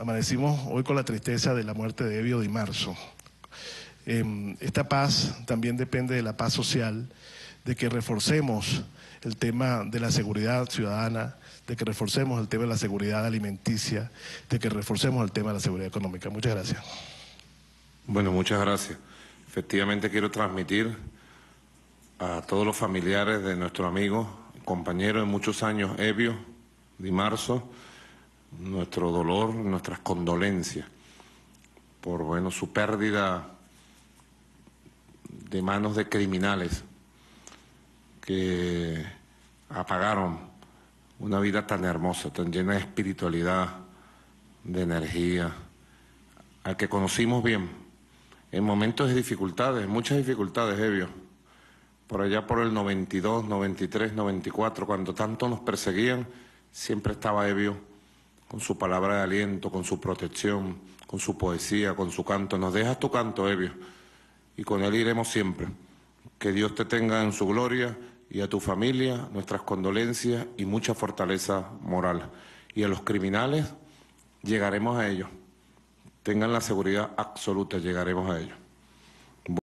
amanecimos hoy con la tristeza de la muerte de Evio Di Marzo. Em, esta paz también depende de la paz social, de que reforcemos el tema de la seguridad ciudadana, de que reforcemos el tema de la seguridad alimenticia, de que reforcemos el tema de la seguridad económica. Muchas gracias. Bueno, muchas gracias. Efectivamente quiero transmitir a todos los familiares de nuestro amigo, compañero de muchos años, Evio Di Marzo, nuestro dolor, nuestras condolencias por bueno, su pérdida de manos de criminales que apagaron una vida tan hermosa, tan llena de espiritualidad, de energía, al que conocimos bien, en momentos de dificultades, muchas dificultades, Evio, por allá por el 92, 93, 94, cuando tanto nos perseguían, siempre estaba Evio con su palabra de aliento, con su protección, con su poesía, con su canto. Nos dejas tu canto, Evio, y con él iremos siempre. Que Dios te tenga en su gloria y a tu familia nuestras condolencias y mucha fortaleza moral. Y a los criminales llegaremos a ellos. Tengan la seguridad absoluta, llegaremos a ellos.